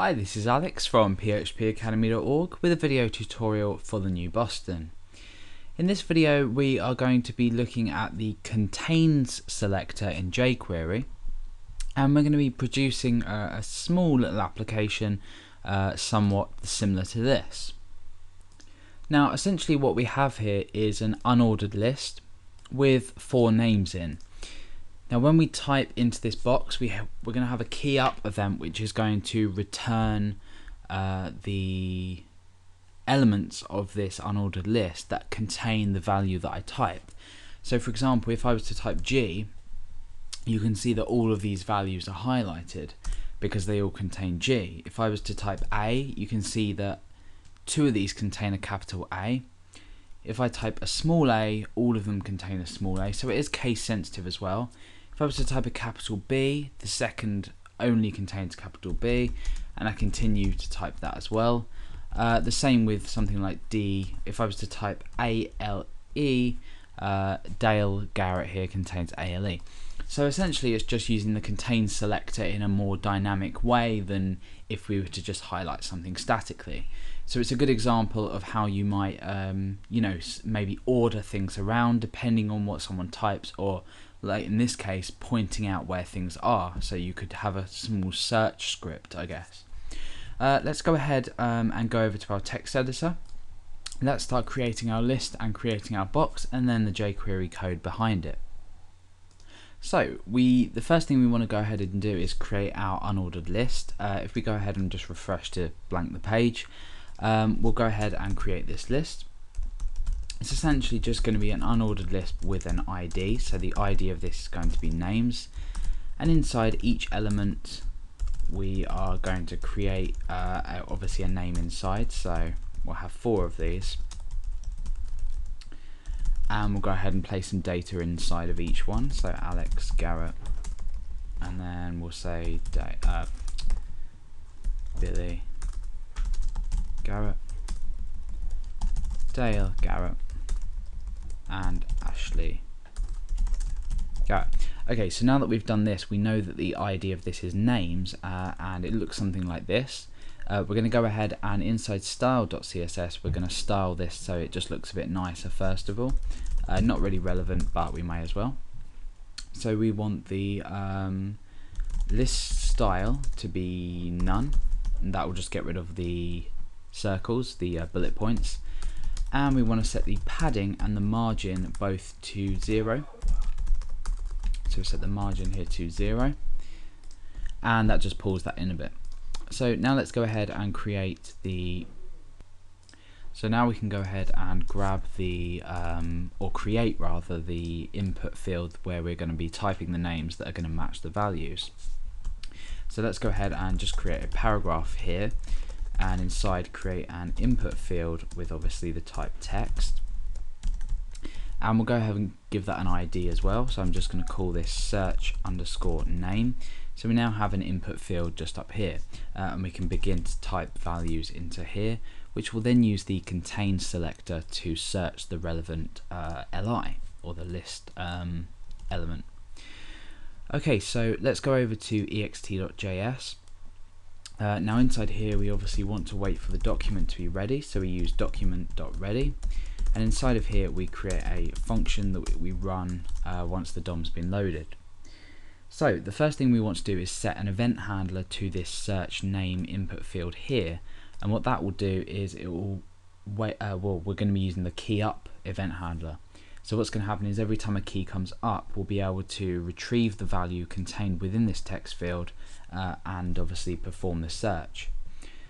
Hi, this is Alex from phpacademy.org with a video tutorial for the new Boston. In this video we are going to be looking at the contains selector in jQuery and we're going to be producing a, a small little application uh, somewhat similar to this. Now essentially what we have here is an unordered list with four names in. Now when we type into this box, we we're going to have a key up event which is going to return uh, the elements of this unordered list that contain the value that I typed. So for example, if I was to type G, you can see that all of these values are highlighted because they all contain G. If I was to type A, you can see that two of these contain a capital A. If I type a small a, all of them contain a small a, so it is case sensitive as well. If I was to type a capital B, the second only contains capital B, and I continue to type that as well. Uh, the same with something like D. If I was to type A-L-E, uh, Dale Garrett here contains ALE. So essentially it's just using the contain selector in a more dynamic way than if we were to just highlight something statically. So it's a good example of how you might, um, you know, maybe order things around depending on what someone types or like in this case, pointing out where things are. So you could have a small search script, I guess. Uh, let's go ahead um, and go over to our text editor. Let's start creating our list and creating our box and then the jQuery code behind it. So we, the first thing we want to go ahead and do is create our unordered list. Uh, if we go ahead and just refresh to blank the page, um, we'll go ahead and create this list. It's essentially just going to be an unordered list with an ID. So the ID of this is going to be names. And inside each element, we are going to create uh, obviously a name inside. So we'll have four of these. And we'll go ahead and place some data inside of each one. So Alex Garrett. And then we'll say uh, Billy Garrett. Dale Garrett and Ashley. Yeah. Okay, so now that we've done this, we know that the ID of this is names, uh, and it looks something like this. Uh, we're going to go ahead and inside style.css, we're going to style this so it just looks a bit nicer first of all. Uh, not really relevant, but we may as well. So we want the um, list style to be none, and that will just get rid of the circles, the uh, bullet points and we want to set the padding and the margin both to 0 so we set the margin here to 0 and that just pulls that in a bit. So now let's go ahead and create the so now we can go ahead and grab the um, or create rather the input field where we're going to be typing the names that are going to match the values. So let's go ahead and just create a paragraph here and inside create an input field with obviously the type text. And we'll go ahead and give that an ID as well. So I'm just going to call this search underscore name. So we now have an input field just up here uh, and we can begin to type values into here which will then use the contain selector to search the relevant uh, li or the list um, element. Okay so let's go over to ext.js uh, now inside here we obviously want to wait for the document to be ready so we use document.ready and inside of here we create a function that we run uh, once the DOM's been loaded. So the first thing we want to do is set an event handler to this search name input field here. And what that will do is it will wait, uh, well we're going to be using the key up event handler so what's going to happen is every time a key comes up, we'll be able to retrieve the value contained within this text field uh, and obviously perform the search.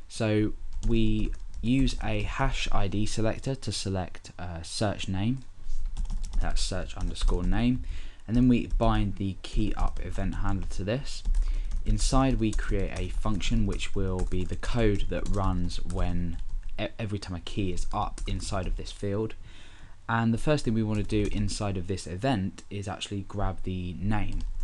So we use a hash ID selector to select uh, search name, that's search underscore name, and then we bind the key up event handler to this. Inside we create a function which will be the code that runs when every time a key is up inside of this field and the first thing we want to do inside of this event is actually grab the name